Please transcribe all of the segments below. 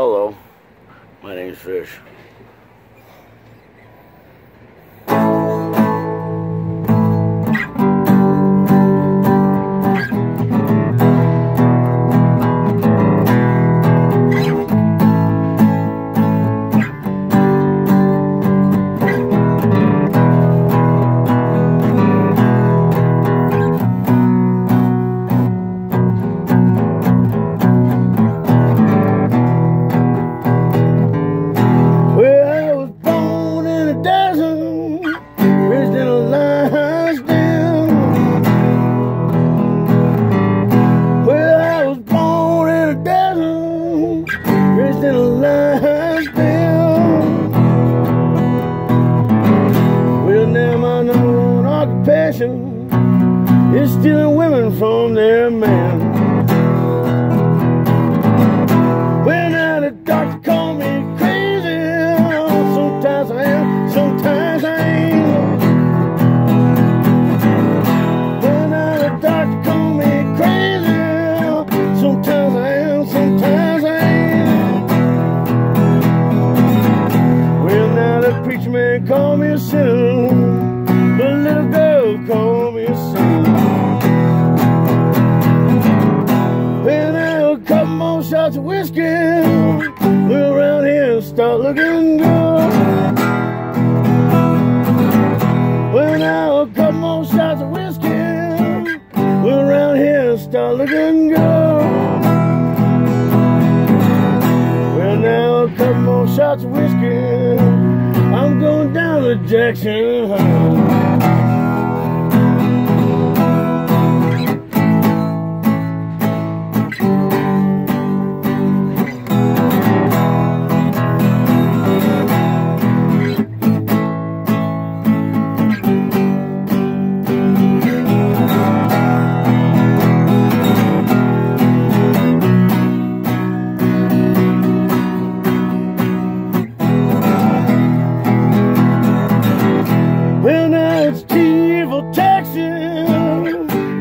Hello, my name's Fish. Passion is stealing women from their men. When now the doctor call me crazy, sometimes I am, sometimes I ain't. When now the doctor call me crazy, sometimes I am, sometimes I ain't. Well now the preacher man call me a sinner. But little girl shots of whiskey, we're around here start looking good. When I a couple more shots of whiskey, we're around here start looking good. Well, now a couple more shots of whiskey, I'm going down to Jackson.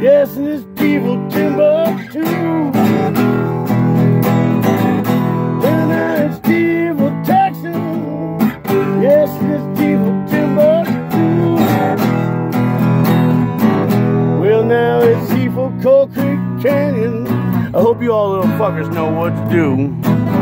Yes, and this evil Timbuktu. Then it's evil Texan, yes, and this evil Timbuktu. Well, now it's evil Coal Creek Canyon. I hope you all little fuckers know what to do.